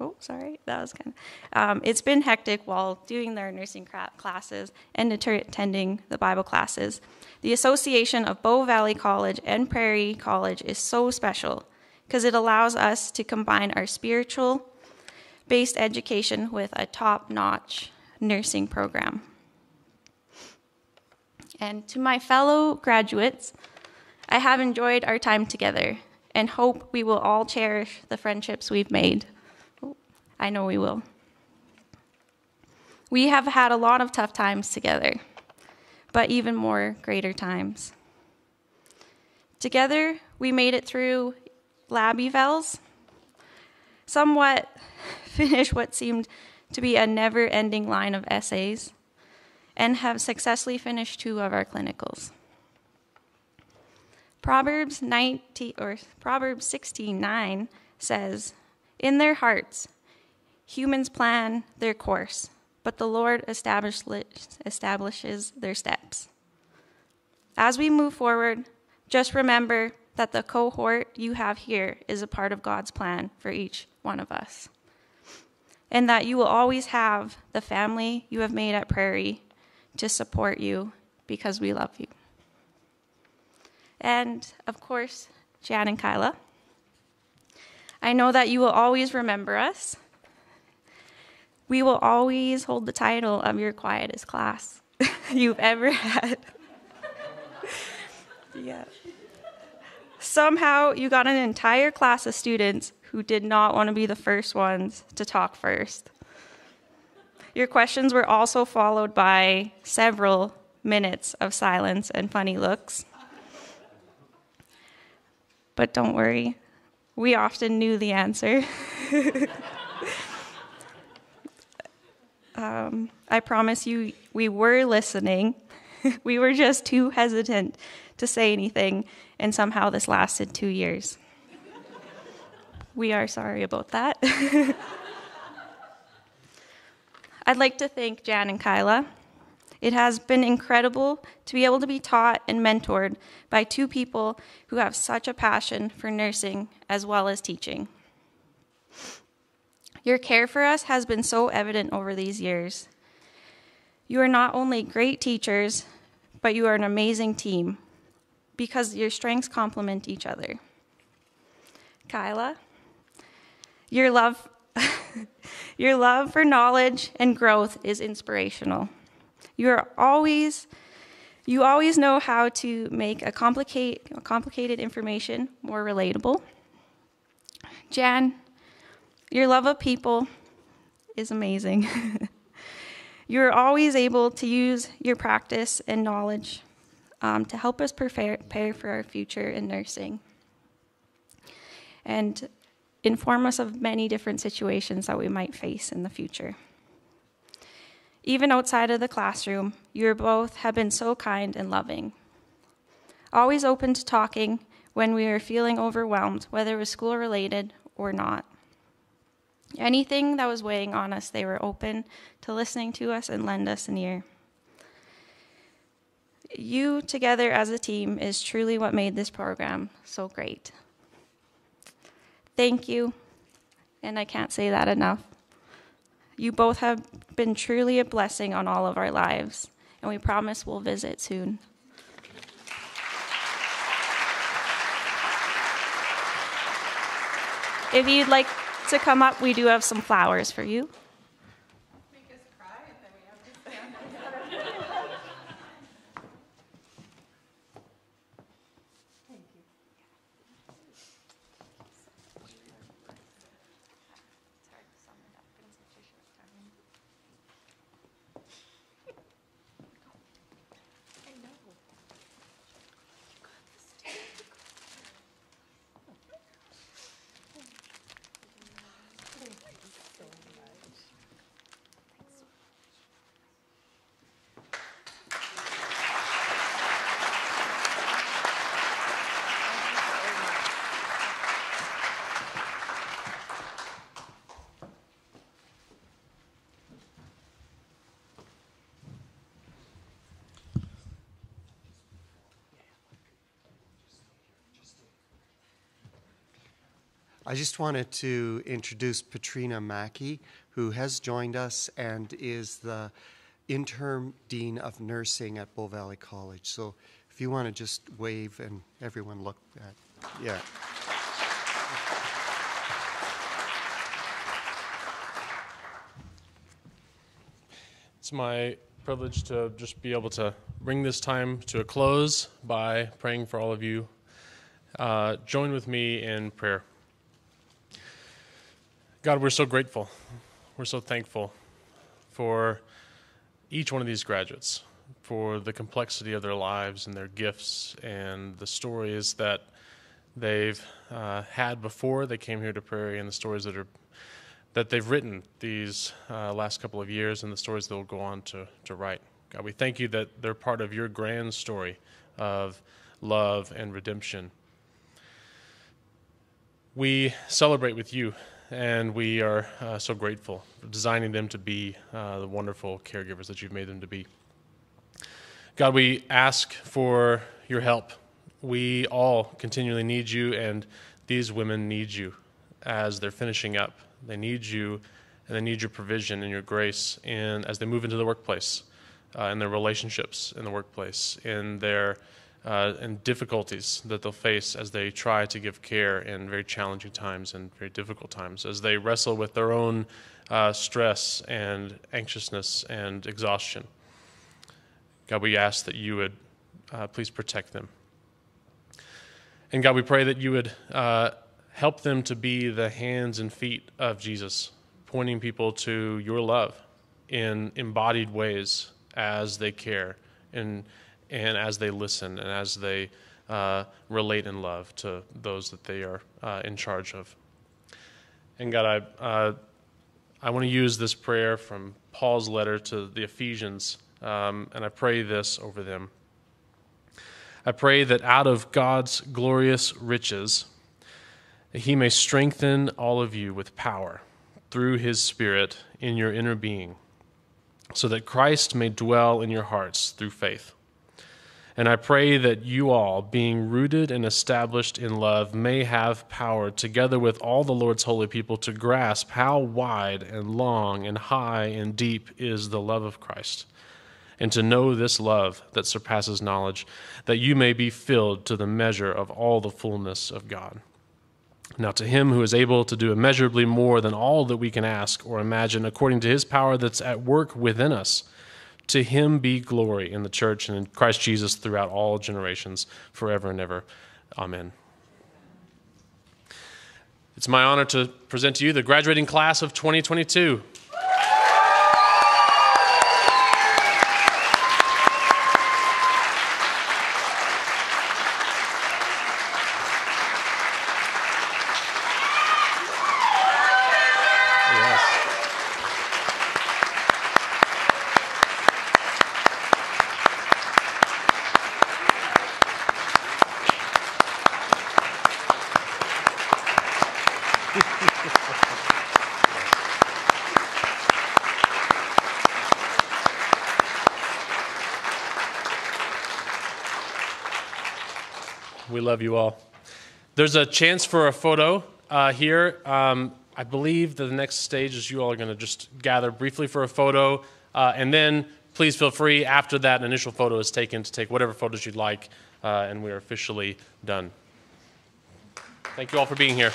oh, sorry, that was kind of, um, it's been hectic while doing their nursing classes and attending the Bible classes. The association of Bow Valley College and Prairie College is so special because it allows us to combine our spiritual based education with a top notch nursing program. And to my fellow graduates, I have enjoyed our time together and hope we will all cherish the friendships we've made. I know we will. We have had a lot of tough times together, but even more greater times. Together, we made it through lab evals, somewhat *laughs* finished what seemed to be a never ending line of essays, and have successfully finished two of our clinicals. Proverbs 19 or Proverbs 16:9 says, "In their hearts Humans plan their course, but the Lord establishes their steps. As we move forward, just remember that the cohort you have here is a part of God's plan for each one of us. And that you will always have the family you have made at Prairie to support you because we love you. And of course, Jan and Kyla, I know that you will always remember us we will always hold the title of your quietest class *laughs* you've ever had. *laughs* yeah. Somehow you got an entire class of students who did not want to be the first ones to talk first. Your questions were also followed by several minutes of silence and funny looks. But don't worry, we often knew the answer. *laughs* Um, I promise you, we were listening. *laughs* we were just too hesitant to say anything, and somehow this lasted two years. we are sorry about that. *laughs* I'd like to thank Jan and Kyla. It has been incredible to be able to be taught and mentored by two people who have such a passion for nursing as well as teaching. Your care for us has been so evident over these years. You are not only great teachers, but you are an amazing team because your strengths complement each other. Kyla, your love *laughs* your love for knowledge and growth is inspirational. You are always you always know how to make a complicate, complicated information more relatable. Jan, your love of people is amazing. *laughs* You're always able to use your practice and knowledge um, to help us prepare, prepare for our future in nursing and inform us of many different situations that we might face in the future. Even outside of the classroom, you both have been so kind and loving. Always open to talking when we are feeling overwhelmed, whether it was school related or not. Anything that was weighing on us, they were open to listening to us and lend us an ear. You together as a team is truly what made this program so great. Thank you, and I can't say that enough. You both have been truly a blessing on all of our lives, and we promise we'll visit soon. If you'd like to come up, we do have some flowers for you. I just wanted to introduce Patrina Mackey, who has joined us and is the interim dean of nursing at Bow Valley College. So if you want to just wave and everyone look at, yeah. It's my privilege to just be able to bring this time to a close by praying for all of you. Uh, join with me in prayer. God, we're so grateful. We're so thankful for each one of these graduates, for the complexity of their lives and their gifts and the stories that they've uh, had before they came here to Prairie and the stories that are that they've written these uh, last couple of years and the stories they'll go on to, to write. God, we thank you that they're part of your grand story of love and redemption. We celebrate with you, and we are uh, so grateful for designing them to be uh, the wonderful caregivers that you've made them to be. God, we ask for your help. We all continually need you, and these women need you as they're finishing up they need you, and they need your provision and your grace in, as they move into the workplace, uh, in their relationships in the workplace, in their uh, and difficulties that they'll face as they try to give care in very challenging times and very difficult times, as they wrestle with their own uh, stress and anxiousness and exhaustion. God, we ask that you would uh, please protect them. And God, we pray that you would uh, help them to be the hands and feet of Jesus, pointing people to your love in embodied ways as they care and, and as they listen and as they uh, relate in love to those that they are uh, in charge of. And God, I, uh, I want to use this prayer from Paul's letter to the Ephesians, um, and I pray this over them. I pray that out of God's glorious riches, he may strengthen all of you with power through his Spirit in your inner being, so that Christ may dwell in your hearts through faith. And I pray that you all, being rooted and established in love, may have power, together with all the Lord's holy people, to grasp how wide and long and high and deep is the love of Christ, and to know this love that surpasses knowledge, that you may be filled to the measure of all the fullness of God. Now, to him who is able to do immeasurably more than all that we can ask or imagine, according to his power that's at work within us, to him be glory in the church and in Christ Jesus throughout all generations, forever and ever. Amen. It's my honor to present to you the graduating class of 2022. Love you all. There's a chance for a photo uh, here. Um, I believe that the next stage is you all are going to just gather briefly for a photo, uh, and then please feel free after that initial photo is taken to take whatever photos you'd like, uh, and we are officially done. Thank you all for being here.